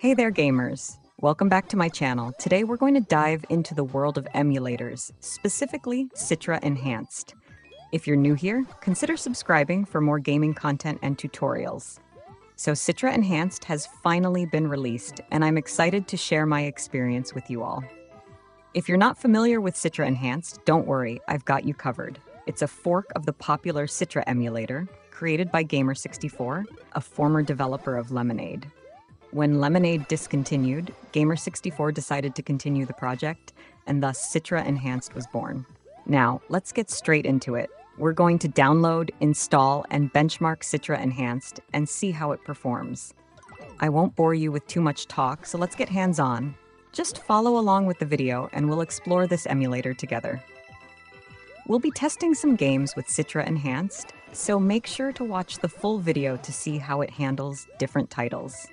Hey there, gamers! Welcome back to my channel. Today we're going to dive into the world of emulators, specifically Citra Enhanced. If you're new here, consider subscribing for more gaming content and tutorials. So, Citra Enhanced has finally been released, and I'm excited to share my experience with you all. If you're not familiar with Citra Enhanced, don't worry, I've got you covered. It's a fork of the popular Citra emulator, created by Gamer64, a former developer of Lemonade. When Lemonade discontinued, Gamer64 decided to continue the project, and thus Citra Enhanced was born. Now, let's get straight into it. We're going to download, install, and benchmark Citra Enhanced and see how it performs. I won't bore you with too much talk, so let's get hands on. Just follow along with the video and we'll explore this emulator together. We'll be testing some games with Citra Enhanced, so make sure to watch the full video to see how it handles different titles.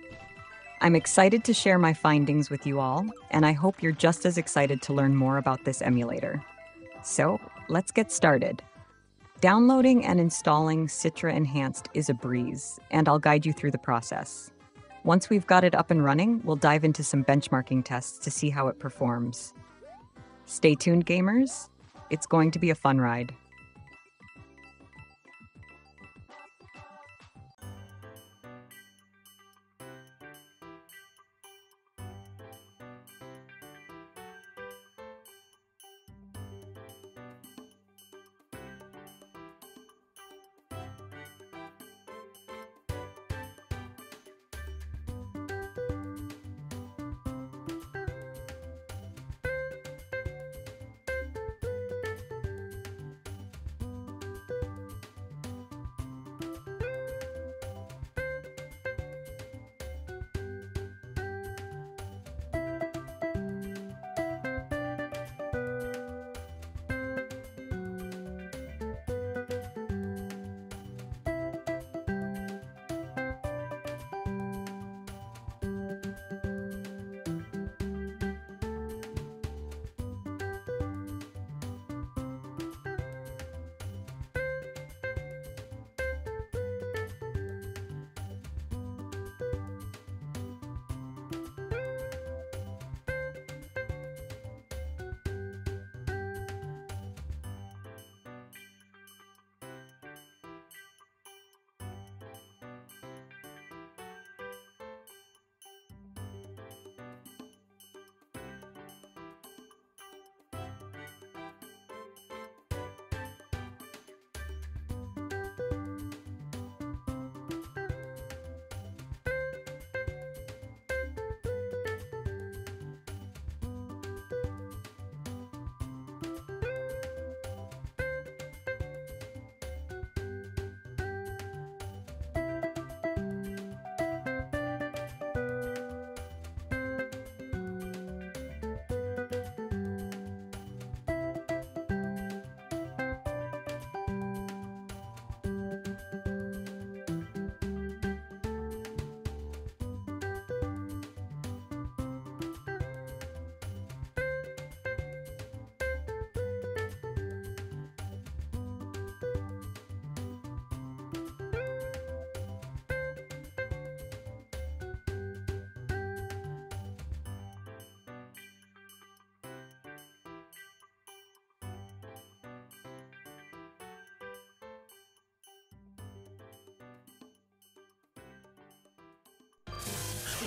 I'm excited to share my findings with you all, and I hope you're just as excited to learn more about this emulator. So, let's get started. Downloading and installing Citra Enhanced is a breeze, and I'll guide you through the process. Once we've got it up and running, we'll dive into some benchmarking tests to see how it performs. Stay tuned, gamers. It's going to be a fun ride.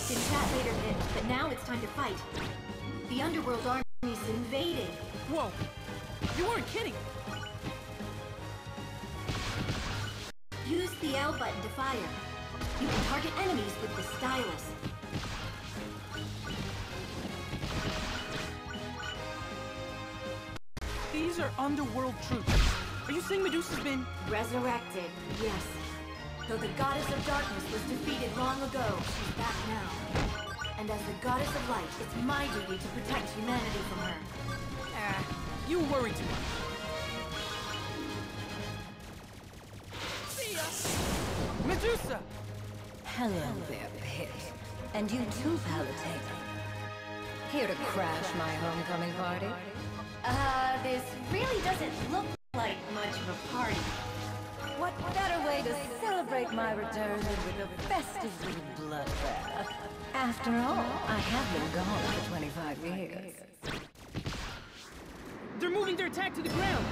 Can chat later, Pit, but now it's time to fight. The Underworld army's invaded. Whoa! You weren't kidding! Use the L button to fire. You can target enemies with the stylus. These are underworld troops. Are you saying Medusa's been... Resurrected, yes. Though the Goddess of Darkness was defeated long ago, she's back now. And as the Goddess of Light, it's my duty to protect humanity from her. Ah, you worry too much. See ya! Medusa! Hello there, Pit. And you too, Palutena. Here to crash my homecoming party? Uh, this really doesn't look like much of a party. What better way to celebrate my return than with a festive little bloodbath? After all, I have been gone for 25 years. They're moving their attack to the ground.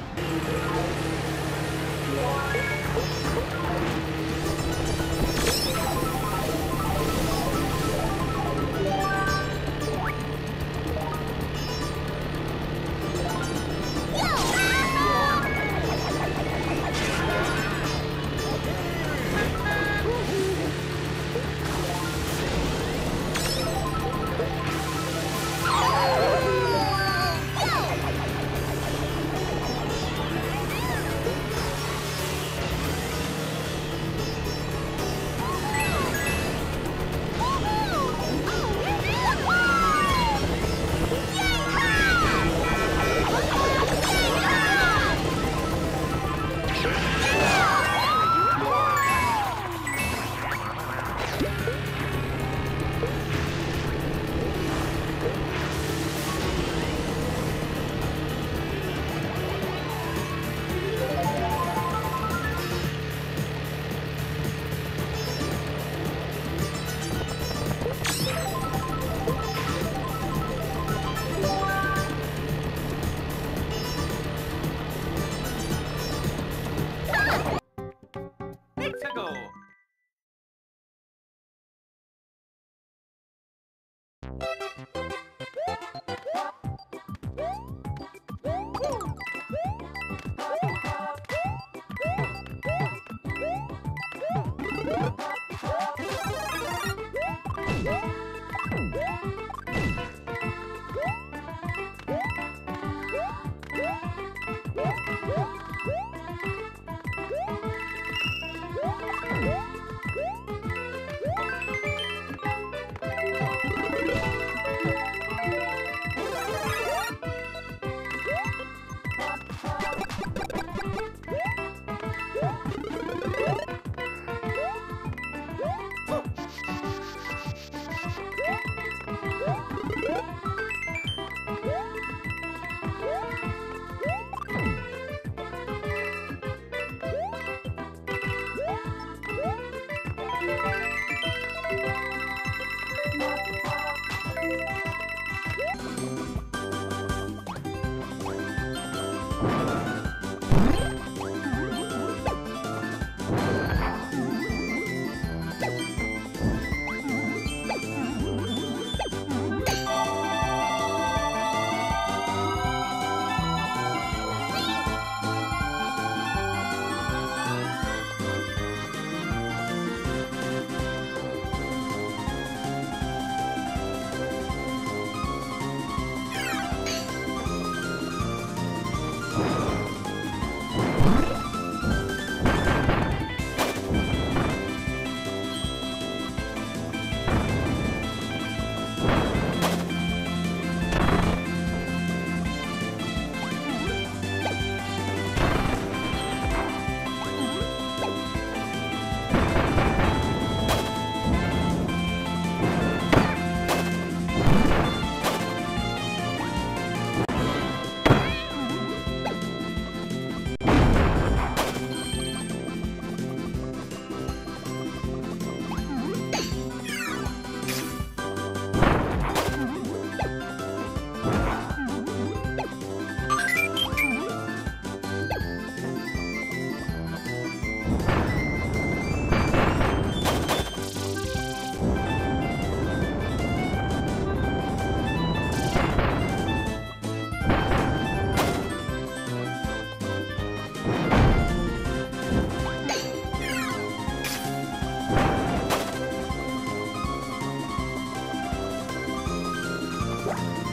Free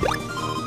for all!